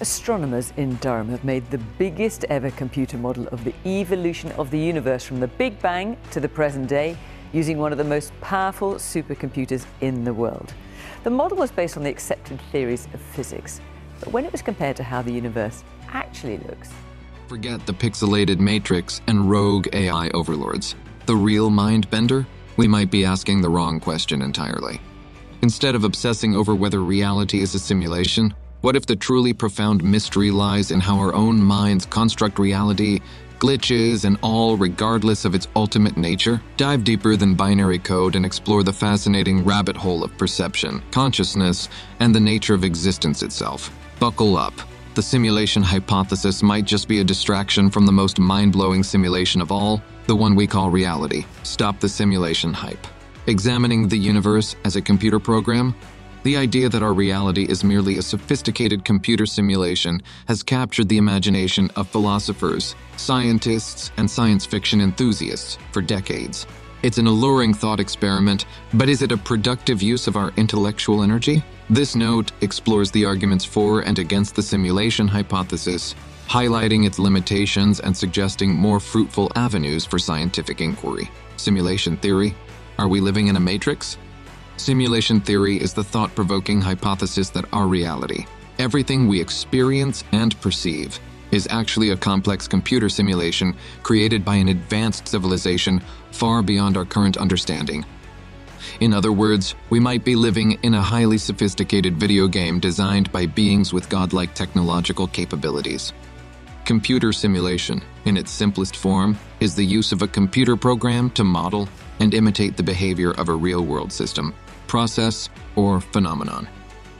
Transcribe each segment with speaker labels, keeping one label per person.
Speaker 1: Astronomers in Durham have made the biggest ever computer model of the evolution of the universe from the Big Bang to the present day using one of the most powerful supercomputers in the world. The model was based on the accepted theories of physics, but when it was compared to how the universe actually looks,
Speaker 2: Forget the pixelated matrix and rogue AI overlords. The real mind bender? We might be asking the wrong question entirely. Instead of obsessing over whether reality is a simulation, what if the truly profound mystery lies in how our own minds construct reality, glitches, and all regardless of its ultimate nature? Dive deeper than binary code and explore the fascinating rabbit hole of perception, consciousness, and the nature of existence itself. Buckle up. The simulation hypothesis might just be a distraction from the most mind blowing simulation of all, the one we call reality. Stop the simulation hype. Examining the universe as a computer program, the idea that our reality is merely a sophisticated computer simulation has captured the imagination of philosophers, scientists, and science fiction enthusiasts for decades. It's an alluring thought experiment, but is it a productive use of our intellectual energy? This note explores the arguments for and against the simulation hypothesis, highlighting its limitations and suggesting more fruitful avenues for scientific inquiry. Simulation theory Are we living in a matrix? Simulation theory is the thought provoking hypothesis that our reality, everything we experience and perceive, is actually a complex computer simulation created by an advanced civilization far beyond our current understanding. In other words, we might be living in a highly sophisticated video game designed by beings with godlike technological capabilities. Computer simulation, in its simplest form, is the use of a computer program to model and imitate the behavior of a real world system, process, or phenomenon.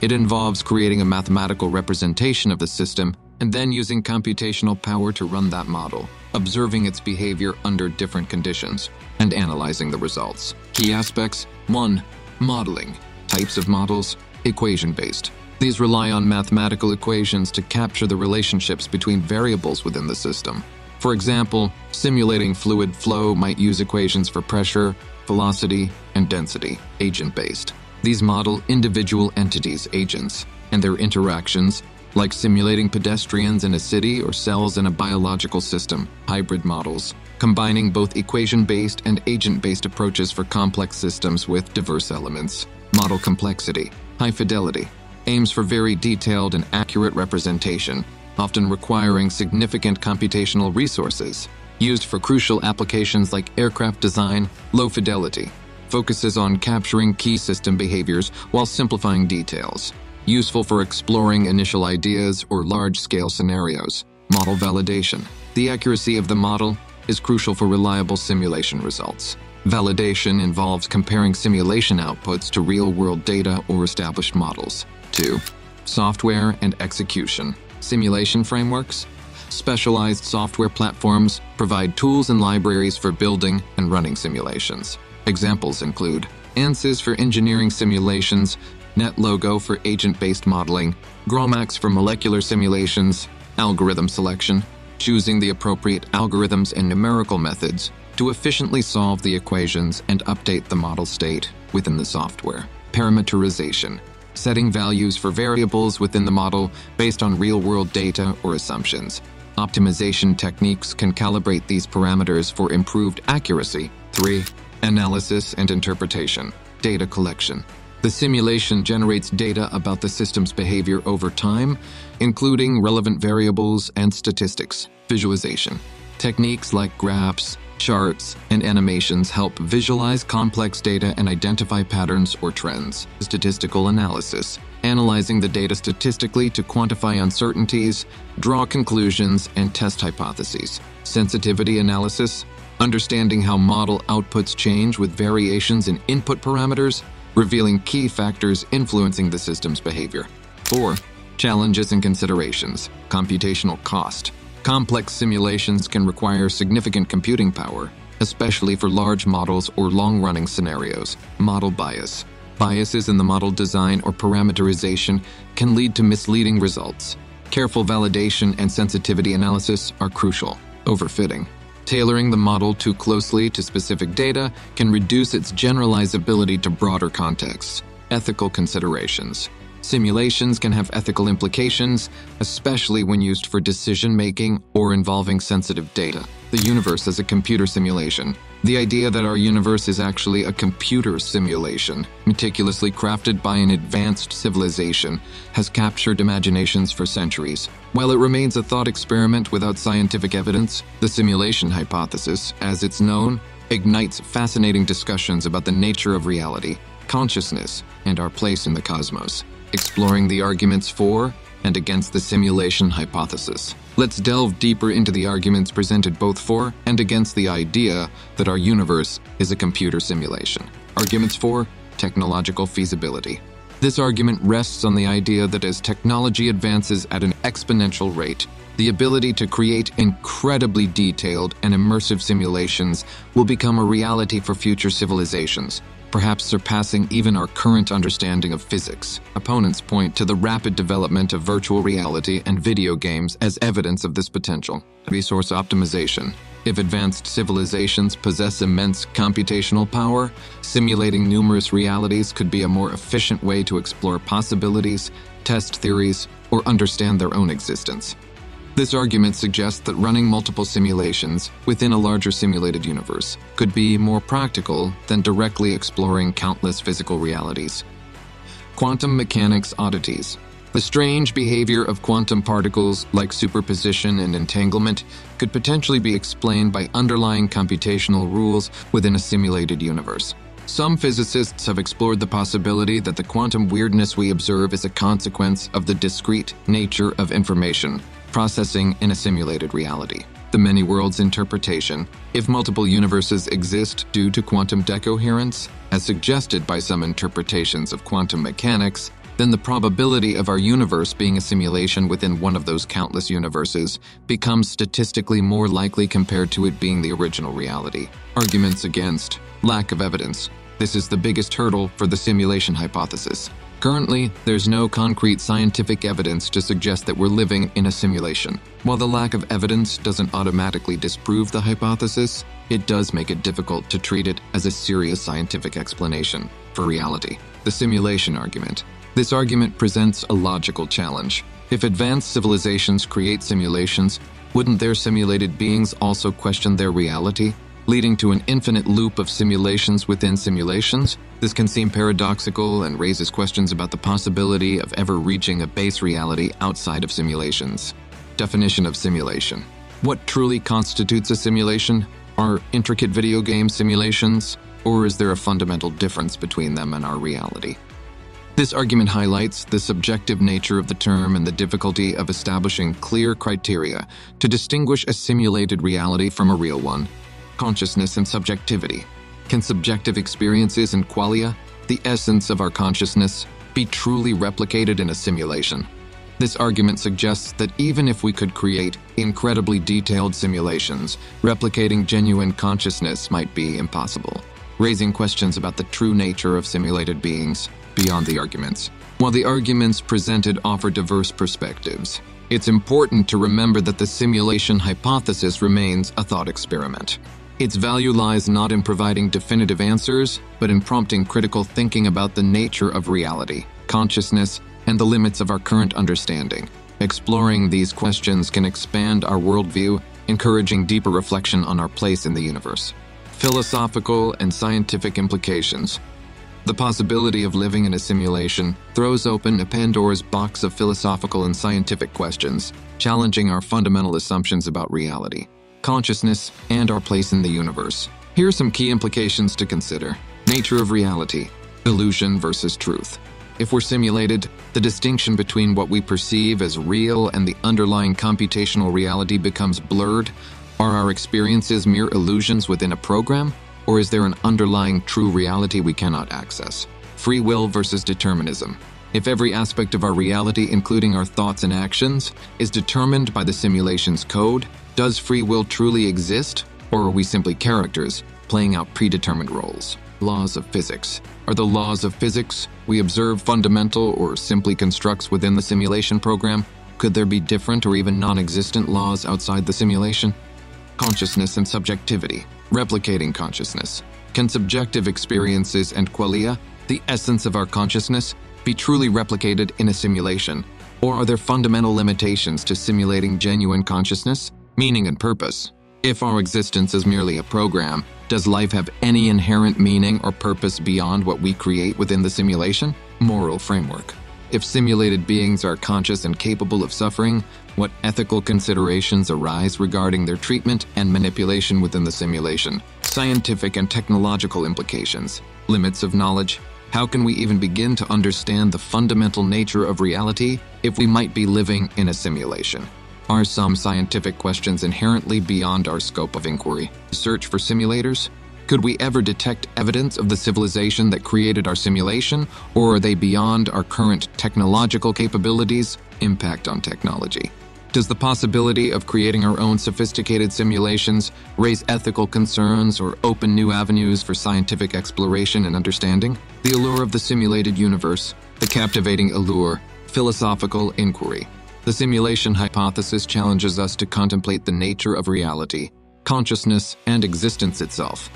Speaker 2: It involves creating a mathematical representation of the system and then using computational power to run that model, observing its behavior under different conditions, and analyzing the results. Key aspects 1. Modeling. Types of models equation based. These rely on mathematical equations to capture the relationships between variables within the system. For example, simulating fluid flow might use equations for pressure, velocity, and density, agent based. These model individual entities, agents, and their interactions, like simulating pedestrians in a city or cells in a biological system, hybrid models, combining both equation based and agent based approaches for complex systems with diverse elements. Model complexity, high fidelity, aims for very detailed and accurate representation, often requiring significant computational resources. Used for crucial applications like aircraft design, low fidelity, focuses on capturing key system behaviors while simplifying details. Useful for exploring initial ideas or large scale scenarios. Model validation. The accuracy of the model is crucial for reliable simulation results. Validation involves comparing simulation outputs to real world data or established models. 2. Software and execution. Simulation frameworks. Specialized software platforms provide tools and libraries for building and running simulations. Examples include ANSYS for engineering simulations, NetLogo for agent based modeling, GROMACS for molecular simulations, algorithm selection, choosing the appropriate algorithms and numerical methods to efficiently solve the equations and update the model state within the software. Parameterization, setting values for variables within the model based on real world data or assumptions. Optimization techniques can calibrate these parameters for improved accuracy. 3. Analysis and interpretation, data collection. The simulation generates data about the system's behavior over time, including relevant variables and statistics. Visualization. Techniques like graphs, charts, and animations help visualize complex data and identify patterns or trends. Statistical analysis. Analyzing the data statistically to quantify uncertainties, draw conclusions, and test hypotheses. Sensitivity analysis. Understanding how model outputs change with variations in input parameters revealing key factors influencing the system's behavior. 4. Challenges and considerations. Computational cost. Complex simulations can require significant computing power, especially for large models or long running scenarios. Model bias. Biases in the model design or parameterization can lead to misleading results. Careful validation and sensitivity analysis are crucial. Overfitting. Tailoring the model too closely to specific data can reduce its generalizability to broader contexts. Ethical considerations. Simulations can have ethical implications, especially when used for decision making or involving sensitive data. The universe as a computer simulation. The idea that our universe is actually a computer simulation, meticulously crafted by an advanced civilization, has captured imaginations for centuries. While it remains a thought experiment without scientific evidence, the simulation hypothesis, as it's known, ignites fascinating discussions about the nature of reality, consciousness, and our place in the cosmos exploring the arguments for and against the simulation hypothesis. Let's delve deeper into the arguments presented both for and against the idea that our universe is a computer simulation. Arguments for technological feasibility. This argument rests on the idea that as technology advances at an exponential rate, the ability to create incredibly detailed and immersive simulations will become a reality for future civilizations, perhaps surpassing even our current understanding of physics. Opponents point to the rapid development of virtual reality and video games as evidence of this potential. Resource optimization. If advanced civilizations possess immense computational power, simulating numerous realities could be a more efficient way to explore possibilities, test theories, or understand their own existence. This argument suggests that running multiple simulations within a larger simulated universe could be more practical than directly exploring countless physical realities. Quantum mechanics oddities. The strange behavior of quantum particles like superposition and entanglement could potentially be explained by underlying computational rules within a simulated universe. Some physicists have explored the possibility that the quantum weirdness we observe is a consequence of the discrete nature of information, processing in a simulated reality. The many worlds interpretation, if multiple universes exist due to quantum decoherence, as suggested by some interpretations of quantum mechanics, then the probability of our universe being a simulation within one of those countless universes becomes statistically more likely compared to it being the original reality. Arguments against lack of evidence. This is the biggest hurdle for the simulation hypothesis. Currently, there's no concrete scientific evidence to suggest that we're living in a simulation. While the lack of evidence doesn't automatically disprove the hypothesis, it does make it difficult to treat it as a serious scientific explanation for reality. The simulation argument. This argument presents a logical challenge. If advanced civilizations create simulations, wouldn't their simulated beings also question their reality? Leading to an infinite loop of simulations within simulations. This can seem paradoxical and raises questions about the possibility of ever reaching a base reality outside of simulations. Definition of simulation. What truly constitutes a simulation? Are intricate video game simulations, or is there a fundamental difference between them and our reality? This argument highlights the subjective nature of the term and the difficulty of establishing clear criteria to distinguish a simulated reality from a real one consciousness and subjectivity. Can subjective experiences and qualia, the essence of our consciousness, be truly replicated in a simulation? This argument suggests that even if we could create incredibly detailed simulations, replicating genuine consciousness might be impossible, raising questions about the true nature of simulated beings beyond the arguments. While the arguments presented offer diverse perspectives, it's important to remember that the simulation hypothesis remains a thought experiment. Its value lies not in providing definitive answers, but in prompting critical thinking about the nature of reality, consciousness, and the limits of our current understanding. Exploring these questions can expand our worldview, encouraging deeper reflection on our place in the universe. Philosophical and scientific implications. The possibility of living in a simulation throws open a Pandora's box of philosophical and scientific questions, challenging our fundamental assumptions about reality consciousness, and our place in the universe. Here are some key implications to consider. Nature of reality, illusion versus truth. If we're simulated, the distinction between what we perceive as real and the underlying computational reality becomes blurred. Are our experiences mere illusions within a program? Or is there an underlying true reality we cannot access? Free will versus determinism. If every aspect of our reality, including our thoughts and actions, is determined by the simulation's code, does free will truly exist, or are we simply characters playing out predetermined roles? Laws of physics. Are the laws of physics we observe fundamental or simply constructs within the simulation program? Could there be different or even non existent laws outside the simulation? Consciousness and subjectivity. Replicating consciousness. Can subjective experiences and qualia, the essence of our consciousness, be truly replicated in a simulation? Or are there fundamental limitations to simulating genuine consciousness, meaning, and purpose? If our existence is merely a program, does life have any inherent meaning or purpose beyond what we create within the simulation? Moral framework. If simulated beings are conscious and capable of suffering, what ethical considerations arise regarding their treatment and manipulation within the simulation? Scientific and technological implications, limits of knowledge. How can we even begin to understand the fundamental nature of reality if we might be living in a simulation? Are some scientific questions inherently beyond our scope of inquiry? Search for simulators? Could we ever detect evidence of the civilization that created our simulation, or are they beyond our current technological capabilities? Impact on technology. Does the possibility of creating our own sophisticated simulations raise ethical concerns or open new avenues for scientific exploration and understanding? The allure of the simulated universe, the captivating allure, philosophical inquiry. The simulation hypothesis challenges us to contemplate the nature of reality, consciousness, and existence itself.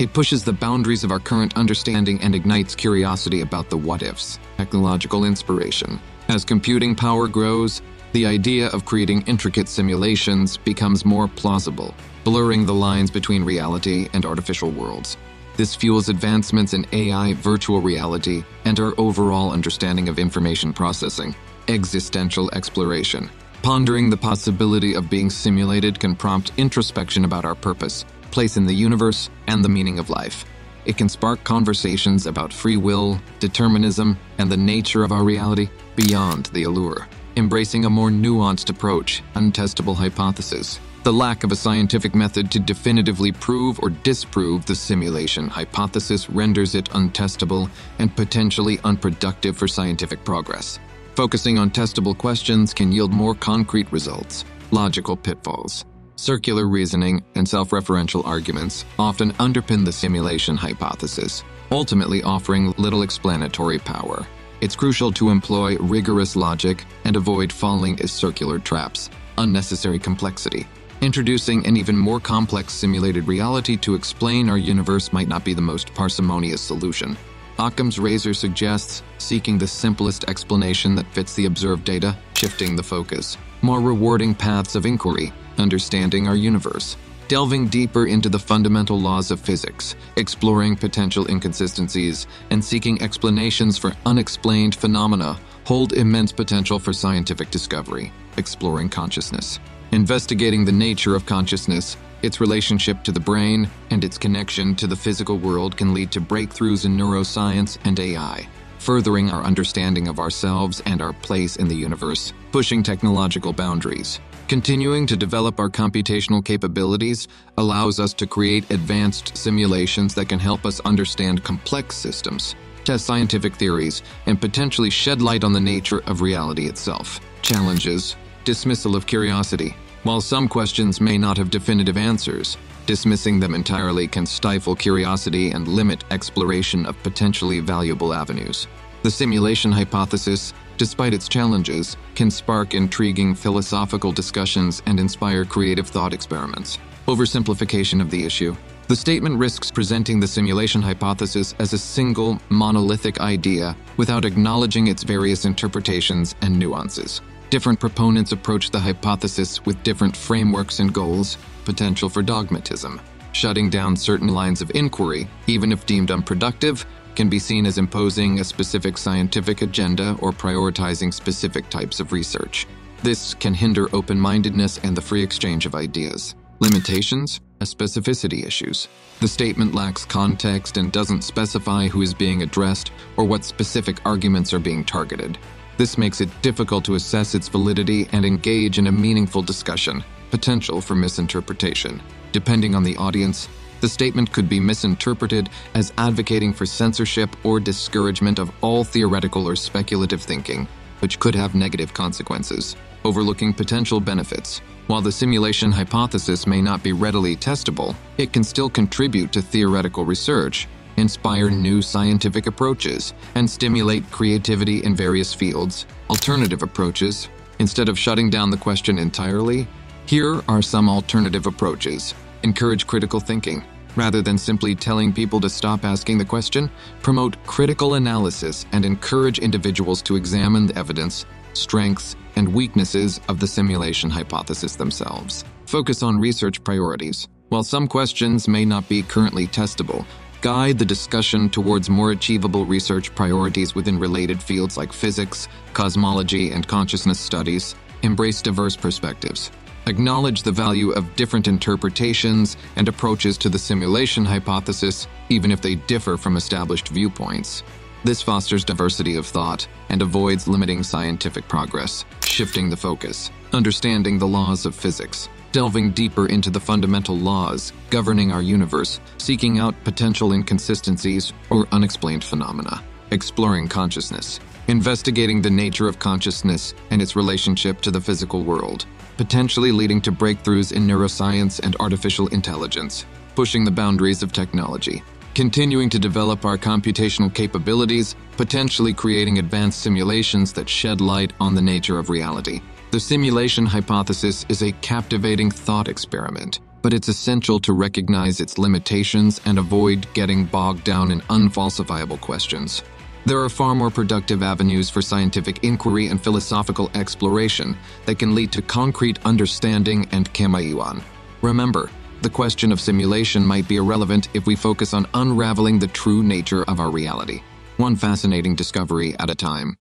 Speaker 2: It pushes the boundaries of our current understanding and ignites curiosity about the what ifs, technological inspiration. As computing power grows, the idea of creating intricate simulations becomes more plausible, blurring the lines between reality and artificial worlds. This fuels advancements in AI, virtual reality, and our overall understanding of information processing. Existential exploration. Pondering the possibility of being simulated can prompt introspection about our purpose, place in the universe, and the meaning of life. It can spark conversations about free will, determinism, and the nature of our reality beyond the allure. Embracing a more nuanced approach, untestable hypothesis. The lack of a scientific method to definitively prove or disprove the simulation hypothesis renders it untestable and potentially unproductive for scientific progress. Focusing on testable questions can yield more concrete results. Logical pitfalls. Circular reasoning and self referential arguments often underpin the simulation hypothesis, ultimately offering little explanatory power. It's crucial to employ rigorous logic and avoid falling into circular traps, unnecessary complexity. Introducing an even more complex simulated reality to explain our universe might not be the most parsimonious solution. Occam's razor suggests seeking the simplest explanation that fits the observed data, shifting the focus. More rewarding paths of inquiry, understanding our universe, delving deeper into the fundamental laws of physics, exploring potential inconsistencies, and seeking explanations for unexplained phenomena hold immense potential for scientific discovery, exploring consciousness. Investigating the nature of consciousness, its relationship to the brain, and its connection to the physical world can lead to breakthroughs in neuroscience and AI, furthering our understanding of ourselves and our place in the universe, pushing technological boundaries. Continuing to develop our computational capabilities allows us to create advanced simulations that can help us understand complex systems, test scientific theories, and potentially shed light on the nature of reality itself. Challenges Dismissal of curiosity. While some questions may not have definitive answers, dismissing them entirely can stifle curiosity and limit exploration of potentially valuable avenues. The simulation hypothesis despite its challenges, can spark intriguing philosophical discussions and inspire creative thought experiments. Oversimplification of the issue. The statement risks presenting the simulation hypothesis as a single, monolithic idea without acknowledging its various interpretations and nuances. Different proponents approach the hypothesis with different frameworks and goals, potential for dogmatism. Shutting down certain lines of inquiry, even if deemed unproductive, can be seen as imposing a specific scientific agenda or prioritizing specific types of research. This can hinder open mindedness and the free exchange of ideas. Limitations? Specificity issues. The statement lacks context and doesn't specify who is being addressed or what specific arguments are being targeted. This makes it difficult to assess its validity and engage in a meaningful discussion, potential for misinterpretation. Depending on the audience, the statement could be misinterpreted as advocating for censorship or discouragement of all theoretical or speculative thinking, which could have negative consequences, overlooking potential benefits. While the simulation hypothesis may not be readily testable, it can still contribute to theoretical research, inspire new scientific approaches, and stimulate creativity in various fields. Alternative approaches. Instead of shutting down the question entirely, here are some alternative approaches. Encourage critical thinking. Rather than simply telling people to stop asking the question, promote critical analysis and encourage individuals to examine the evidence, strengths, and weaknesses of the simulation hypothesis themselves. Focus on research priorities. While some questions may not be currently testable, guide the discussion towards more achievable research priorities within related fields like physics, cosmology, and consciousness studies. Embrace diverse perspectives. Acknowledge the value of different interpretations and approaches to the simulation hypothesis, even if they differ from established viewpoints. This fosters diversity of thought and avoids limiting scientific progress, shifting the focus, understanding the laws of physics, delving deeper into the fundamental laws governing our universe, seeking out potential inconsistencies or unexplained phenomena, exploring consciousness, investigating the nature of consciousness and its relationship to the physical world, potentially leading to breakthroughs in neuroscience and artificial intelligence, pushing the boundaries of technology, continuing to develop our computational capabilities, potentially creating advanced simulations that shed light on the nature of reality. The simulation hypothesis is a captivating thought experiment, but it's essential to recognize its limitations and avoid getting bogged down in unfalsifiable questions. There are far more productive avenues for scientific inquiry and philosophical exploration that can lead to concrete understanding and kamayuan. Remember, the question of simulation might be irrelevant if we focus on unraveling the true nature of our reality, one fascinating discovery at a time.